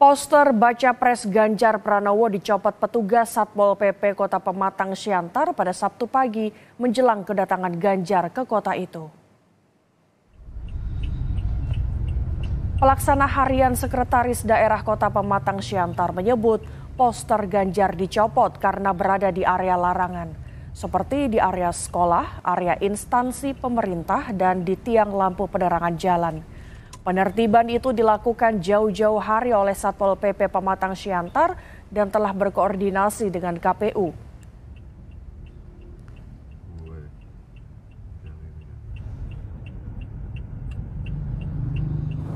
Poster baca pres Ganjar Pranowo dicopot petugas Satpol PP Kota Pematang Siantar pada Sabtu pagi menjelang kedatangan Ganjar ke kota itu. Pelaksana harian Sekretaris Daerah Kota Pematang Siantar menyebut poster Ganjar dicopot karena berada di area larangan, seperti di area sekolah, area instansi pemerintah, dan di tiang lampu penerangan jalan. Penertiban itu dilakukan jauh-jauh hari oleh Satpol PP Pematang Siantar dan telah berkoordinasi dengan KPU.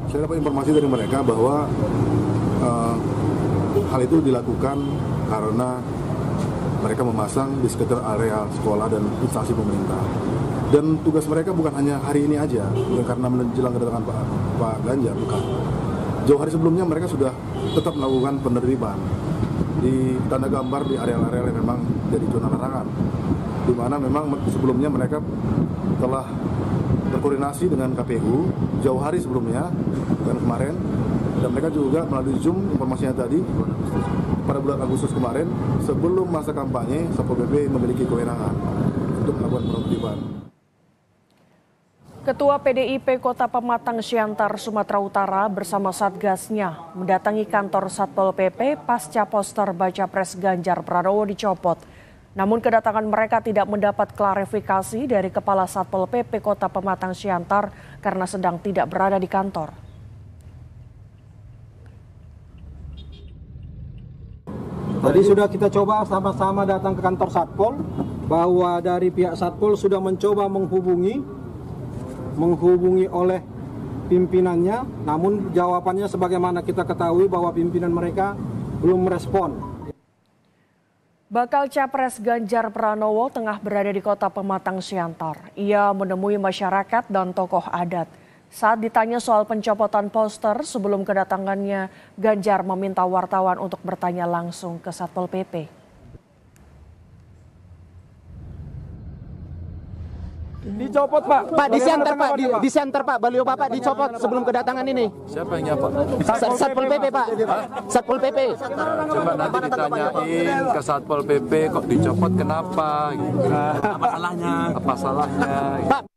Saya dapat informasi dari mereka bahwa uh, hal itu dilakukan karena mereka memasang di sekitar area sekolah dan instansi pemerintah dan tugas mereka bukan hanya hari ini aja bukan karena menjelang kedatangan Pak, Pak Ganjar bukan jauh hari sebelumnya mereka sudah tetap melakukan penertiban di tanda gambar di area-area yang memang jadi zona larangan di mana memang sebelumnya mereka telah berkoordinasi dengan KPU jauh hari sebelumnya dan kemarin dan mereka juga melalui Zoom informasinya tadi pada bulan Agustus kemarin sebelum masa kampanye Satpol PP memiliki kewenangan untuk melakukan penertiban. Ketua PDIP Kota Pematang Siantar, Sumatera Utara bersama Satgasnya mendatangi kantor Satpol PP pasca poster baca pres Ganjar Pranowo dicopot. Namun kedatangan mereka tidak mendapat klarifikasi dari Kepala Satpol PP Kota Pematang Siantar karena sedang tidak berada di kantor. Tadi sudah kita coba sama-sama datang ke kantor Satpol bahwa dari pihak Satpol sudah mencoba menghubungi menghubungi oleh pimpinannya, namun jawabannya sebagaimana kita ketahui bahwa pimpinan mereka belum merespon. Bakal Capres Ganjar Pranowo tengah berada di kota Pematang Siantar. Ia menemui masyarakat dan tokoh adat. Saat ditanya soal pencopotan poster sebelum kedatangannya, Ganjar meminta wartawan untuk bertanya langsung ke Satpol PP. Dicopot Pak. Pak di center Pak, di, di center Pak, baliho Bapak dicopot sebelum kedatangan ini. Siapa yang nyapa? Satpol PP Pak. Satpol PP. Coba nanti ditanyain ke Satpol PP kok dicopot kenapa? Gitu. Apa salahnya? Apa salahnya? Pak